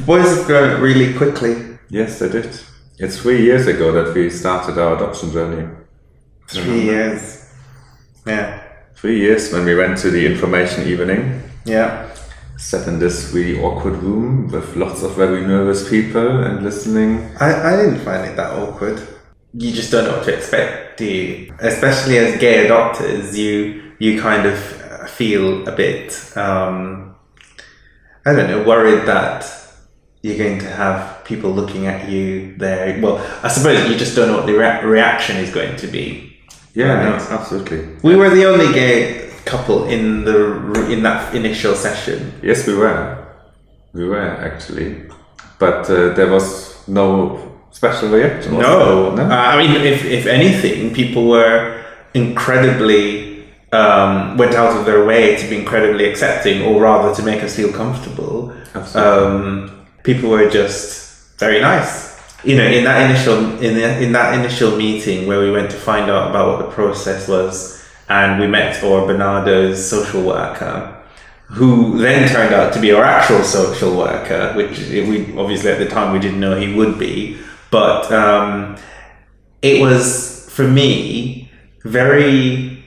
The boys have grown really quickly. Yes, they did. It's three years ago that we started our adoption journey. Three years. Yeah. Three years when we went to the information evening, Yeah. sat in this really awkward room with lots of very nervous people and listening. I, I didn't find it that awkward. You just don't know what to expect, do you? Especially as gay adopters, you you kind of uh, feel a bit, um, I don't know, worried that you're going to have people looking at you there. Well, I suppose you just don't know what the rea- reaction is going to be. Yeah, no, absolutely. We were the only gay couple in the in that initial session. Yes, we were. We were actually, but uh, there was no special reaction. No, No. Uh, I mean, if if anything, people were incredibly um, went out of their way to be incredibly accepting, or rather, to make us feel comfortable. Absolutely. Um, people were just very nice. You know, in that initial in the, in that initial meeting where we went to find out about what the process was, and we met or Barnardo's social worker, who then turned out to be our actual social worker, which we obviously at the time we didn't know he would be, but um, it was for me very.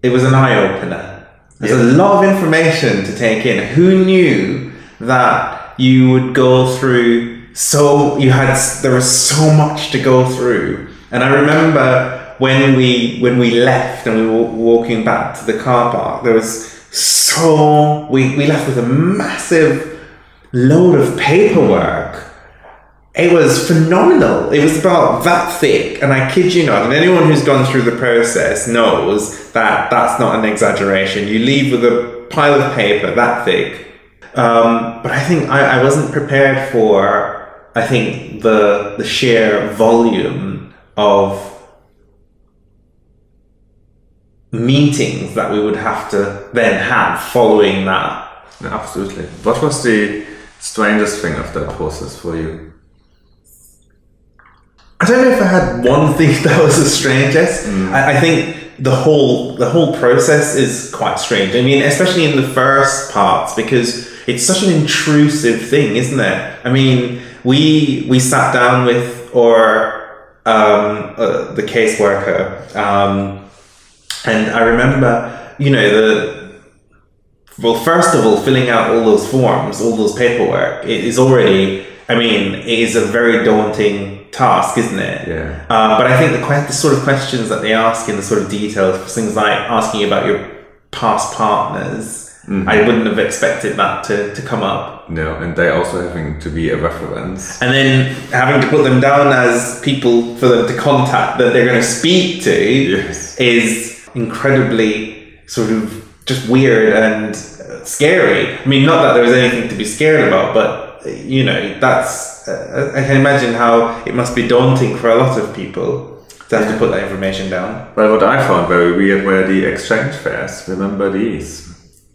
It was an eye opener. There's a lot of information to take in. Who knew that you would go through so you had there was so much to go through, and I remember when we when we left and we were walking back to the car park, there was so we, we left with a massive load of paperwork. It was phenomenal. It was about that thick, and I kid you not. And anyone who's gone through the process knows that that's not an exaggeration. You leave with a pile of paper that thick. Um, but I think I, I wasn't prepared for. I think the the sheer volume of meetings that we would have to then have following that. Yeah, absolutely. What was the strangest thing of that process for you? I don't know if I had one thing that was the strangest. I, I think the whole the whole process is quite strange. I mean, especially in the first parts because it's such an intrusive thing, isn't it? I mean, we we sat down with or um, uh, the caseworker, um, and I remember, you know, the well, first of all, filling out all those forms, all those paperwork, it is already. I mean, it is a very daunting task, isn't it? Yeah. Uh, but I think the, que- the sort of questions that they ask in the sort of details, things like asking about your past partners, I wouldn't have expected that to, to come up. No, and they also having to be a reference. And then having to put them down as people for them to contact that they're going to speak to Yes. is incredibly sort of just weird and scary. I mean, not that there was anything to be scared about, but you know, that's uh, I can imagine how it must be daunting for a lot of people to have to put that information down. Well, what I found very weird were the exchange fairs. Remember these?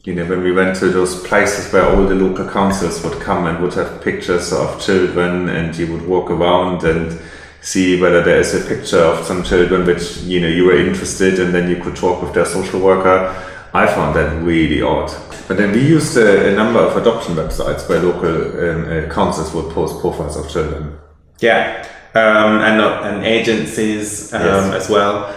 You know, when we went to those places where all the local councils would come and would have pictures of children, and you would walk around and see whether there is a picture of some children which you know you were interested, and then you could talk with their social worker. I found that really odd. But then we used a, a number of adoption websites where local um, uh, councils would post profiles of children. Yeah, um, and not and agencies um, Yes. as well.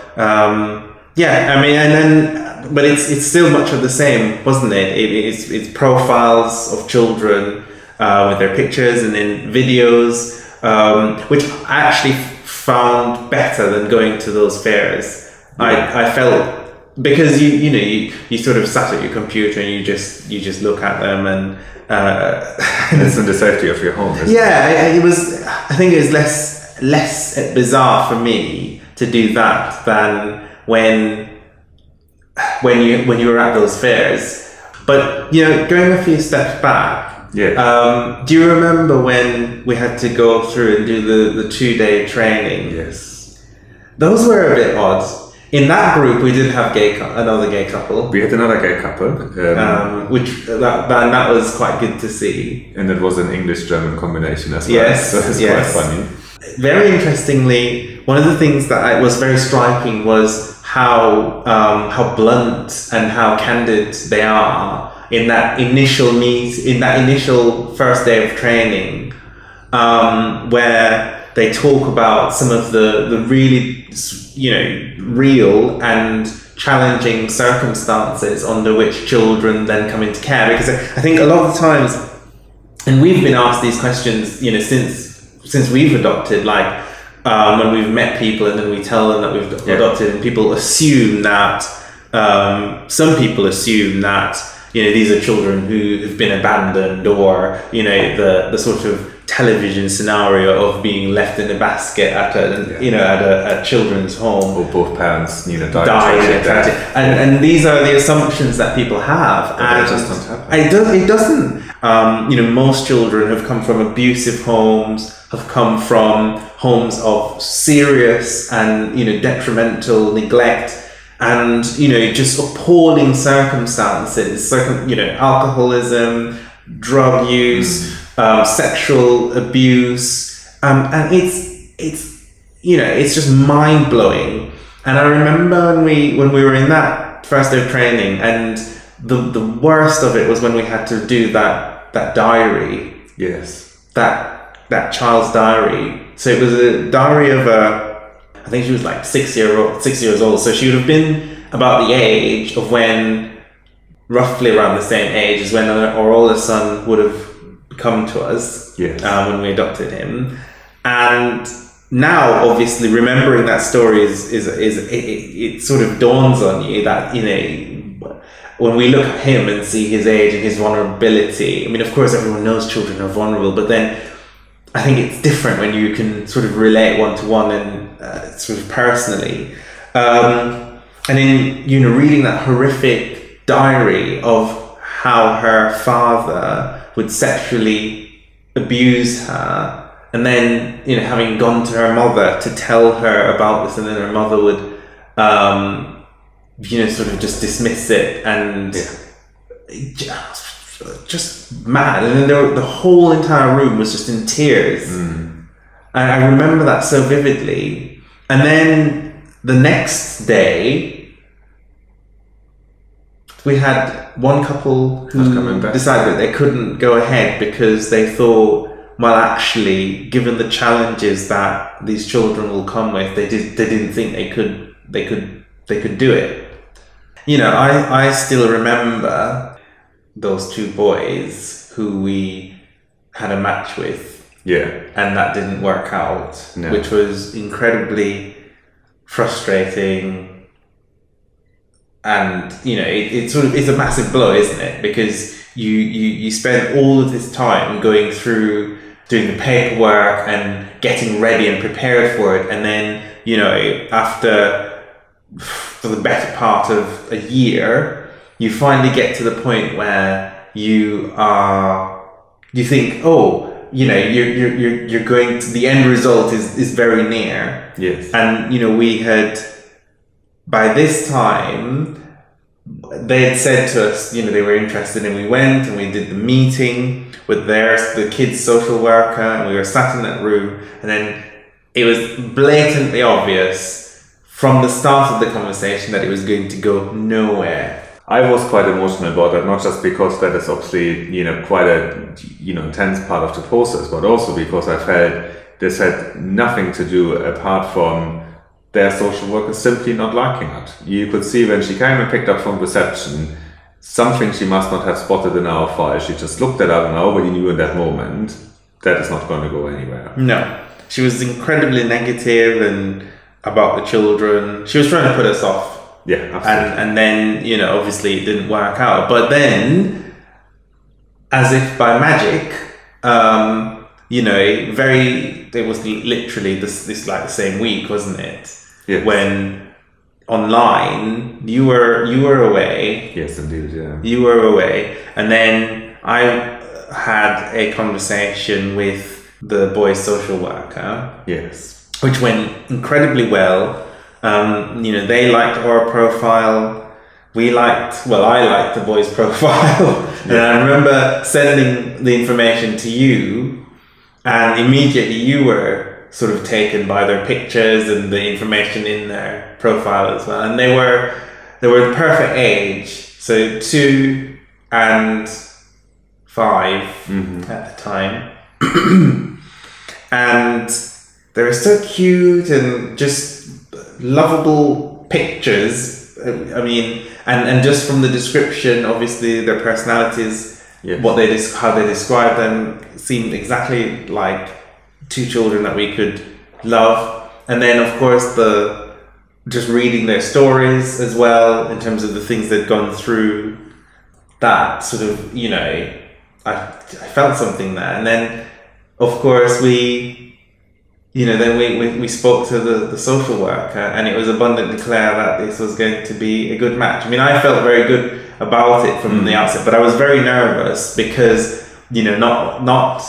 Yeah, I mean, and then, but it's it's still much of the same, wasn't it? it it's it's profiles of children uh, with their pictures and then videos, um, which I actually found better than going to those fairs. I I felt because you you know you, you sort of sat at your computer and you just you just look at them and. Uh, it's in the safety of your home. isn't it? yeah, I- I- it was. I think it was less less bizarre for me to do that than when when you when you were at those fairs. But you know, going a few steps back. Yeah. Um, do you remember when we had to go through and do the, the two day training? Yes. Those were a bit odd. In that group, we did have gay another gay couple, We had another gay couple, um, um, which that, and that was quite good to see. and it was an English-German combination as well. Yes, so it's yes. quite funny. Very interestingly, one of the things that I, was very striking was how um, how blunt and how candid they are in that initial meet, in that initial first day of training, um, where they talk about some of the, the really, you know, real and challenging circumstances under which children then come into care. Because I think a lot of times, and we've been asked these questions, you know, since since we've adopted, like um, when we've met people and then we tell them that we've Yeah. adopted, and people assume that um, some people assume that you know these are children who have been abandoned, or you know the the sort of television scenario of being left in a basket at a Yeah. you know at a, a children's home Or both parents, you know, died. died in a tragedy. And, and these are the assumptions that people have. But and it just don't happen. It, does, it doesn't. Um, you know, most children have come from abusive homes, have come from homes of serious and, you know, detrimental neglect and, you know, just appalling circumstances. Circum, you know, alcoholism, drug use, um, sexual abuse. Um, and it's, it's, you know, it's just mind blowing. And I remember when we when we were in that first day of training, and the the worst of it was when we had to do that that diary, Yes. that that child's diary. So it was a diary of a, I think she was like six year old, six years old. So she would have been about the age of when, roughly around the same age as when our, oldest son would have come to us Yes. um, when we adopted him. And now, obviously, remembering that story is is is it, it, it sort of dawns on you that you know when we look at him and see his age and his vulnerability. I mean, of course, everyone knows children are vulnerable, but then I think it's different when you can sort of relate one to one and uh, sort of personally. Um, and then you know, reading that horrific diary of how her father would sexually abuse her, and then you know, having gone to her mother to tell her about this, and then her mother would, um, you know, sort of just dismiss it and just, just mad. And then there, the whole entire room was just in tears. And I remember that so vividly. And then the next day, we had one couple who decided that they couldn't go ahead because they thought, well, actually, given the challenges that these children will come with, they did they didn't think they could they could they could do it. You know, I, I still remember those two boys who we had a match with Yeah. and that didn't work out, No. which was incredibly frustrating. And you know, it, it sort of it's a massive blow, isn't it? Because you, you you spend all of this time going through doing the paperwork and getting ready and prepared for it, and then you know after for the better part of a year, you finally get to the point where you are, you think, oh, you know, you're, you're, you're, you're going to, the end result is, is very near. Yes. And, you know, we had, by this time, they had said to us, you know, they were interested and we went and we did the meeting with their, the kids' social worker and we were sat in that room and then it was blatantly obvious from the start of the conversation that it was going to go nowhere. I was quite emotional about that, not just because that is obviously, you know, quite a, you know, intense part of the process, but also because I felt this had nothing to do apart from their social worker simply not liking it. You could see when she came and picked up from reception, something she must not have spotted in our file. She just looked at us and nobody knew in that moment that is not going to go anywhere. No. She was incredibly negative and about the children. She was trying to put us off. Yeah, absolutely. And and then, you know, obviously it didn't work out. But then as if by magic, um, you know, very it was literally this this like the same week, wasn't it? Yes. When online you were you were away yes, indeed, yeah. you were away and then i had a conversation with the boys social worker Yes. Which went incredibly well. Um, you know they liked our profile. We liked well i liked the boys profile. And i remember sending the information to you and immediately you were sort of taken by their pictures and the information in their profile as well. And they were they were the perfect age. So two and 5 Mm-hmm. at the time. and they were so cute and just lovable pictures. I mean, and, and just from the description, obviously their personalities, Yes. what they how they describe them seemed exactly like two children that we could love. And then, of course, the just reading their stories as well in terms of the things they'd gone through. That sort of, you know, I, I felt something there. And then, of course, we, you know, then we, we, we spoke to the, the social worker and it was abundantly clear that this was going to be a good match. I mean, I felt very good about it from the mm. outset, but I was very nervous because, you know, not, not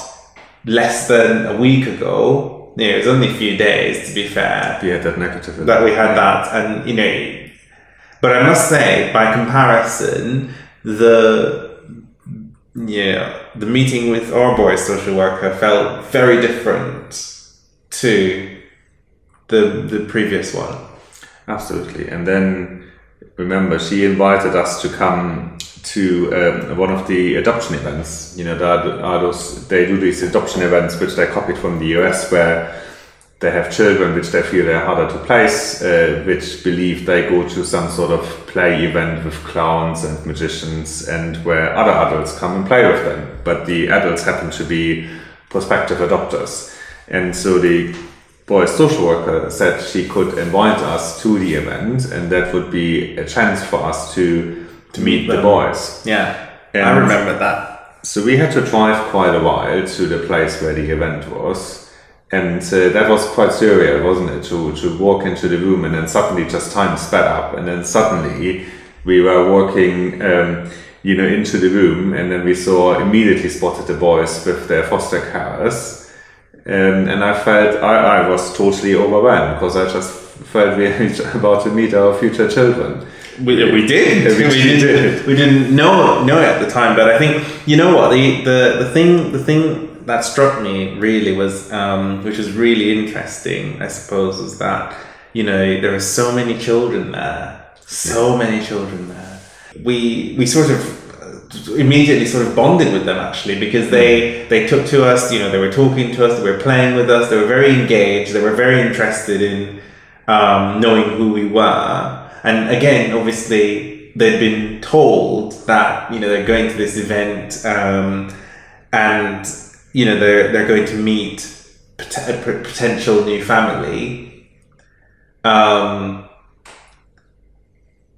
less than a week ago, you know, it was only a few days to be fair, had that negative. that we had that and you know but i must say by comparison the yeah the meeting with our boy social worker felt very different to the the previous one Absolutely. And then remember, she invited us to come to um, one of the adoption events. You know, there are those, they do these adoption events which they copied from the US where they have children which they feel they're harder to place, uh, which believe they go to some sort of play event with clowns and magicians and where other adults come and play with them. But the adults happen to be prospective adopters. And so the boy's social worker said she could invite us to the event and that would be a chance for us to, to meet the boys. yeah i remember that So we had to drive quite a while to the place where the event was. And uh, that was quite surreal, wasn't it? To, to walk into the room and then suddenly just time sped up. And then suddenly we were walking, um, you know, into the room and then we saw immediately spotted the boys with their foster carers. Um, and I felt I, I was totally overwhelmed because I just felt we were about to meet our future children. we, we did. we we did. didn't we didn't know know it at the time but i think you know what the the, the thing the thing that struck me really was um, which was really interesting i suppose was that you know there are so many children there. So many children there. We we sort of immediately sort of bonded with them actually because they they took to us you know they were talking to us they were playing with us they were very engaged they were very interested in um, knowing who we were. And again obviously they'd been told that you know they're going to this event um, and you know they're they're going to meet pot- potential new family. Um,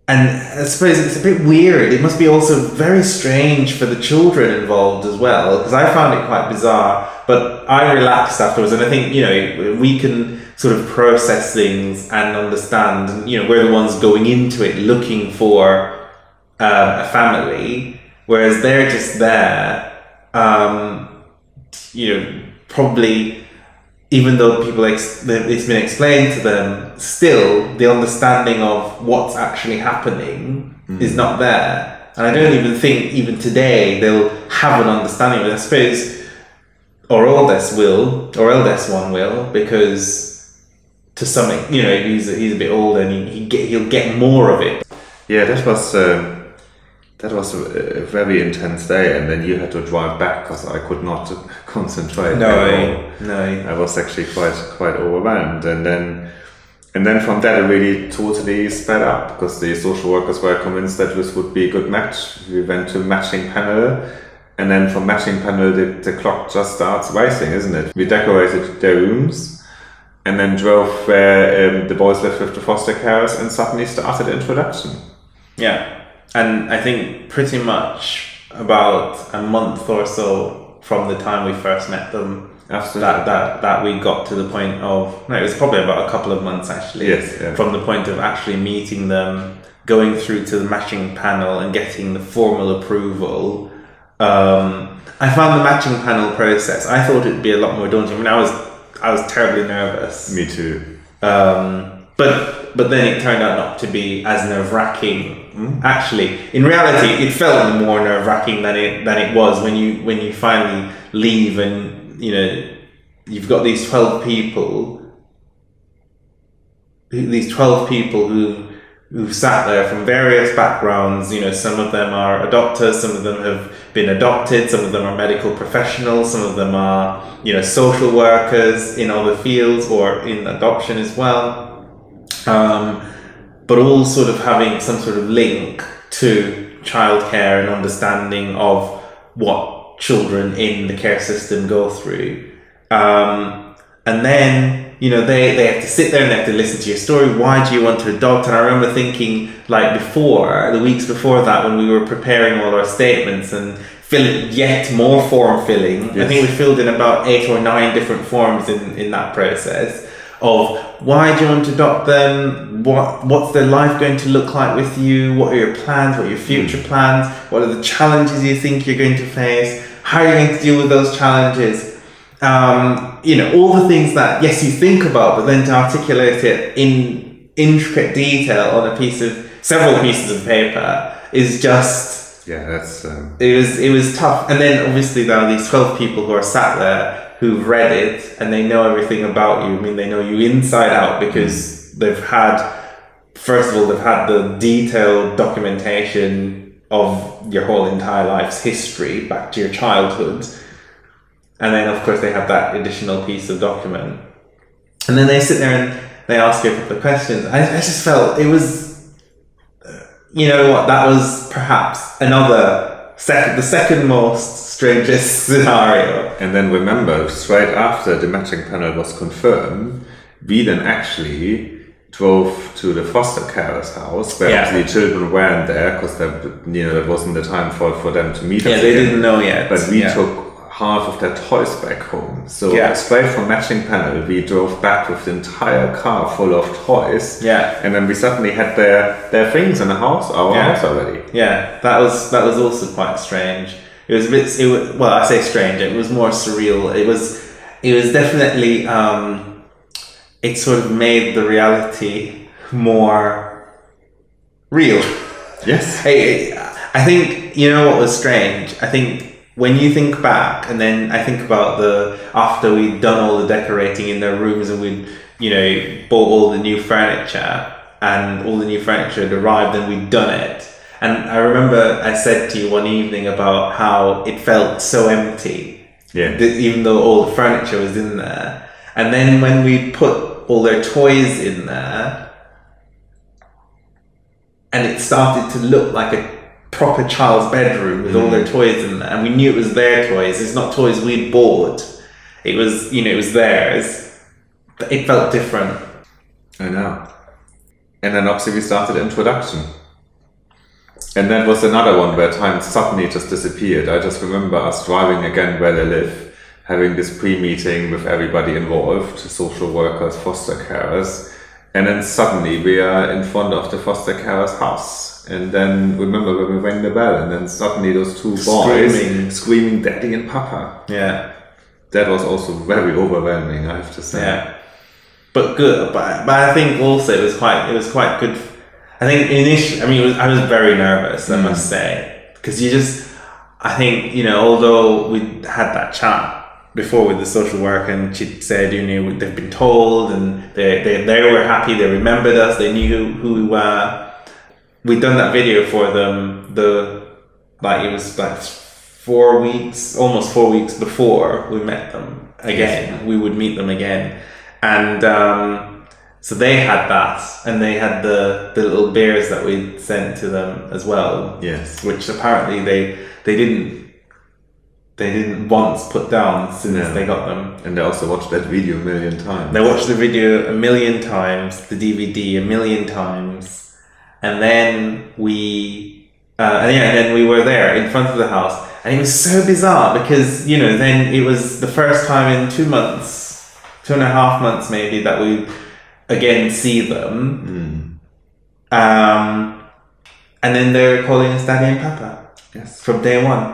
and I suppose it's a bit weird. It must be also very strange for the children involved as well, because I found it quite bizarre. But I relaxed afterwards, and I think you know we can sort of process things and understand. And, you know, we're the ones going into it looking for um, a family, whereas they're just there. Um, you know, probably even though people ex- it's been explained to them, still the understanding of what's actually happening is not there. And I don't even think even today they'll have an understanding of it. I suppose or eldest will, or eldest one will, because to some, you know, he's he's a bit older and he, he get, he'll get more of it. Yeah, that was um, that was a, very intense day, and then you had to drive back because I could not concentrate. at all. no. I was actually quite quite overwhelmed, and then and then from that it really totally sped up because the social workers were convinced that this would be a good match. We went to matching panel, and then from matching panel the, the clock just starts racing, isn't it? We decorated their rooms. And then drove where um, the boys lived with the foster carers, and suddenly started introduction. Yeah, and I think pretty much about a month or so from the time we first met them, Absolutely. that that that we got to the point of no, it was probably about a couple of months actually. Yes, yeah. From the point of actually meeting them, going through to the matching panel and getting the formal approval. Um, I found the matching panel process. I thought it'd be a lot more daunting. I mean, I was I was terribly nervous. Me too. Um, but but then it turned out not to be as nerve wracking. Actually, in reality, it felt more nerve wracking than it than it was when you when you finally leave and you know you've got these twelve people, these twelve people who who sat there from various backgrounds. You know, some of them are adopters, some of them have been adopted, some of them are medical professionals, some of them are, you know, social workers in other fields or in adoption as well. Um, but all sort of having some sort of link to childcare and understanding of what children in the care system go through. Um, and then, you know, they, they have to sit there and they have to listen to your story. Why do you want to adopt? And I remember thinking, like before, the weeks before that, when we were preparing all our statements and filling yet more form filling, I think we filled in about eight or nine different forms in, in that process of why do you want to adopt them? What what's their life going to look like with you? What are your plans? What are your future plans? What are the challenges you think you're going to face? How are you going to deal with those challenges? Um, you know, all the things that yes you think about, but then to articulate it in intricate detail on a piece of several pieces of paper is just Yeah, that's um, it was it was tough. And then obviously there are these twelve people who are sat there who've read it and they know everything about you. I mean, they know you inside out because they've had first of all they've had the detailed documentation of your whole entire life's history back to your childhood. And then of course they have that additional piece of document. And then they sit there and they ask you a couple of questions. I, I just felt it was you know what? That was perhaps another the second most strangest scenario. And then remember, straight after the matching panel was confirmed, we then actually drove to the foster carer's house where Yeah. obviously children weren't there because you know that wasn't the time for, for them to meet Yeah, us they again. didn't know yet. But we yeah. took half of their toys back home. So Yeah. straight from matching panel, we drove back with the entire car full of toys. Yeah. And then we suddenly had their, their things in the house, our Yeah. house already. Yeah, that was that was also quite strange. It was a bit. It was, well, I say strange. It was more surreal. It was. It was definitely. Um, it sort of made the reality more real. Yes. Hey, I think you know what was strange. I think when you think back, and then I think about the after we'd done all the decorating in their rooms, and we'd you know bought all the new furniture, and all the new furniture had arrived, and we'd done it. And I remember I said to you one evening about how it felt so empty, Yeah. even though all the furniture was in there. And then when we put all their toys in there, and it started to look like a proper child's bedroom with all their mm. toys in there, and we knew it was their toys. It's not toys we'd bought. It was, you know, it was theirs. But it felt different. I know. And then obviously we started introduction. And that was another one where time suddenly just disappeared. I just remember us driving again where they live, having this pre-meeting with everybody involved, social workers, foster carers, and then suddenly we are in front of the foster carer's house. And then remember when we rang the bell, and then suddenly those two boys Screaming. screaming "Daddy" and "Papa." Yeah. That was also very overwhelming, I have to say. Yeah, but good. But but I think also it was quite it was quite good. I think initially, I mean, it was, I was very nervous. I must mm. say because you just, I think you know, although we had that chat before with the social work and she said, you know, they've been told and they they, they were happy. They remembered us. They knew who we were. We'd done that video for them. The like it was like four weeks, almost four weeks before we met them again. We would meet them again, and um, so they had that, and they had the the little bears that we sent to them as well. Yes. which apparently they they didn't they didn't once put down since No. they got them. And they also watched that video a million times. They watched the video a million times, the DVD a million times, and then we, uh, and yeah, and then we were there in front of the house, and it was so bizarre because you know then it was the first time in two months, two and a half months maybe that we again see them, um, and then they're calling us Daddy and Papa Yes. from day one,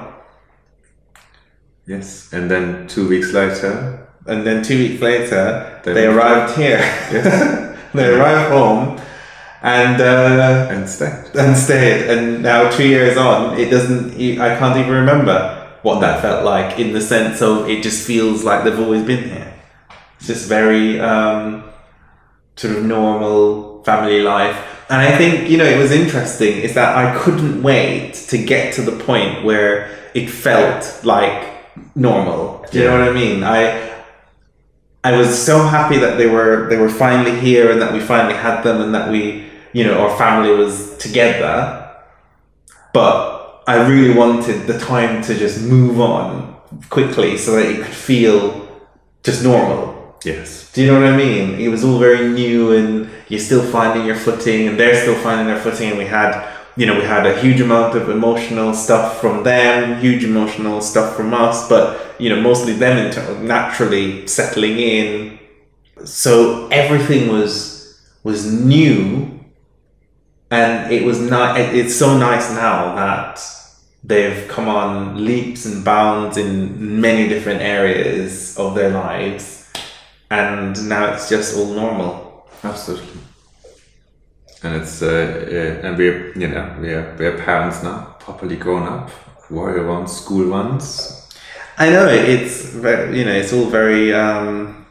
Yes. And then two weeks later, and then two weeks later They they, arrived here. they arrived home, and. Uh, and stayed. and stayed. And now, two years on, it doesn't. I can't even remember what that felt like in the sense of it just feels like they've always been here. It's just very um, sort of normal family life. And I think, you know, it was interesting is that I couldn't wait to get to the point where it felt like normal. Do you know what I mean? I I was so happy that they were they were finally here and that we finally had them and that we, you know, our family was together. But I really wanted the time to just move on quickly so that it could feel just normal. Yes. Do you know what I mean? It was all very new, and you're still finding your footing, and they're still finding their footing. And we had, you know, we had a huge amount of emotional stuff from them, huge emotional stuff from us, but you know, mostly them in ter- naturally settling in. So everything was was new, and it was not. It's so nice now that they've come on leaps and bounds in many different areas of their lives and now it's just all normal. Absolutely. And it's uh, uh, and we're you know we're we're parents now, properly grown up, warrior ones, school ones. I know it's very, you know it's all very um,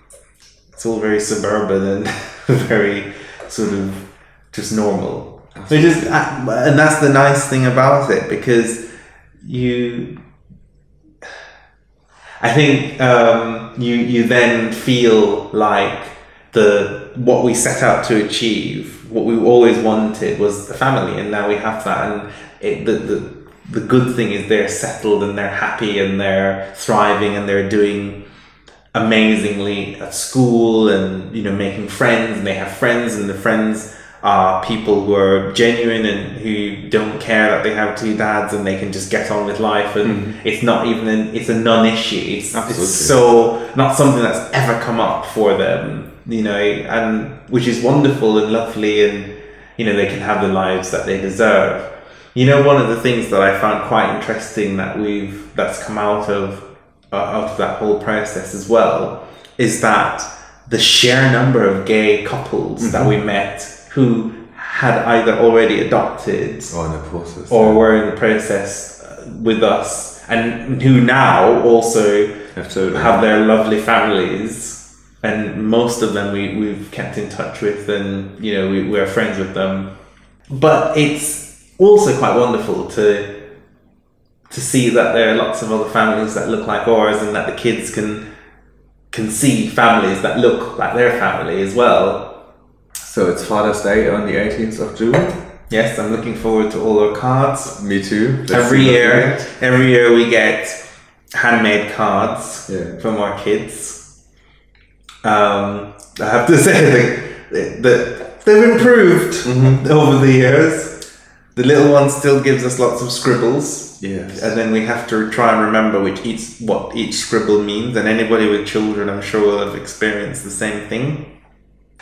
it's all very suburban and very sort of just normal. Which is uh, and that's the nice thing about it because you. I think um, you you then feel like the what we set out to achieve, what we always wanted was a family, and now we have that. And it, the, the the good thing is they're settled and they're happy and they're thriving and they're doing amazingly at school and you know making friends and they have friends and the friends are people who are genuine and who don't care that they have two dads and they can just get on with life and mm-hmm. it's not even an, it's a non-issue. It's, it's so not something that's ever come up for them you know and which is wonderful and lovely and you know they can have the lives that they deserve. You know one of the things that i found quite interesting that we've that's come out of uh, out of that whole process as well is that the sheer number of gay couples that we met who had either already adopted Or in the process. or were in the process uh, with us and who now also have have their lovely families and most of them we, we've kept in touch with and you know we, we're friends with them but it's also quite wonderful to to see that there are lots of other families that look like ours and that the kids can can see families that look like their family as well so it's Father's Day on the 18th of June. yes i'm looking forward to all our cards Me too. Every see what we year every year we get handmade cards Yeah. from our kids um, i have to say that, that they've improved Mm-hmm. over the years the little one still gives us lots of scribbles Yes. and then we have to try and remember which each what each scribble means and anybody with children i'm sure will have experienced the same thing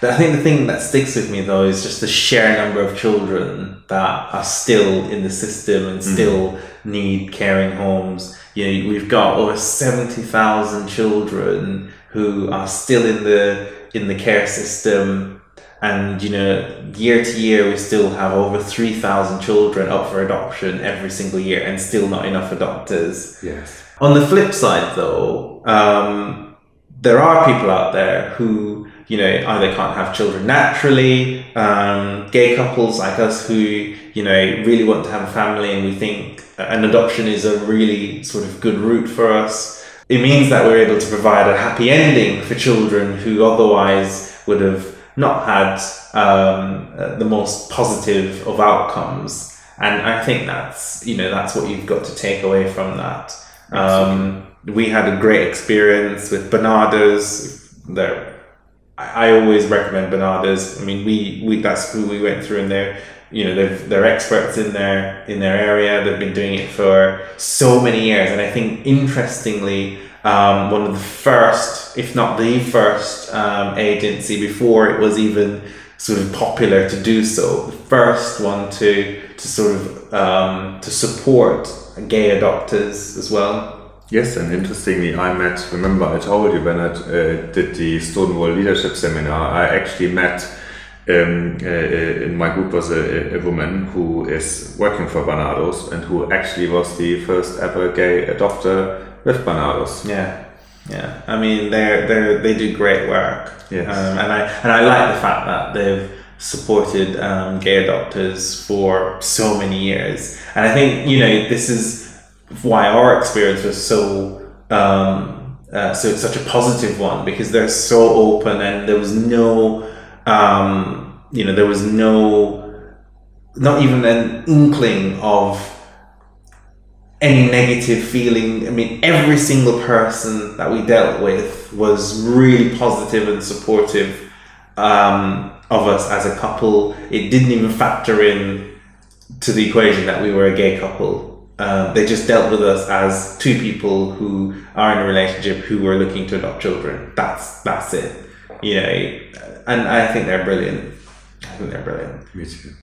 but I think the thing that sticks with me though is just the sheer number of children that are still in the system and still need caring homes. You know, we've got over seventy thousand children who are still in the in the care system, and you know, year to year we still have over three thousand children up for adoption every single year, and still not enough adopters. yes. On the flip side, though, um, there are people out there who, you know, either can't have children naturally, um, gay couples like us who, you know, really want to have a family and we think an adoption is a really sort of good route for us. It means that we're able to provide a happy ending for children who otherwise would have not had um, uh, the most positive of outcomes. And I think that's, you know, that's what you've got to take away from that. Um, we had a great experience with Barnardo's. They're, I I always recommend Barnardo's. I mean, we, we that's who we went through, and they're you know they're they're experts in their in their area. They've been doing it for so many years, and I think interestingly, um, one of the first, if not the first, um, agency before it was even sort of popular to do so. The first one to to sort of um, to support gay adopters as well. Yes, and interestingly, I met. Remember, I told you when I uh, did the Stonewall Leadership Seminar, I actually met. Um, uh, uh, in my group was a, a woman who is working for Barnardo's and who actually was the first ever gay adopter with Barnardo's. Yeah, yeah. I mean, they're they they do great work. Yes. Um, and I and I like the fact that they've supported um, gay adopters for so many years, and I think you know this is why our experience was so. Um, uh, so such a positive one because they're so open and there was no um, you know there was no not even an inkling of any negative feeling. I mean, every single person that we dealt with was really positive and supportive um, of us as a couple. It didn't even factor in to the equation that we were a gay couple. Um, they just dealt with us as two people who are in a relationship who are looking to adopt children. That's that's it. You know, and I think they're brilliant. I think they're brilliant. Me too.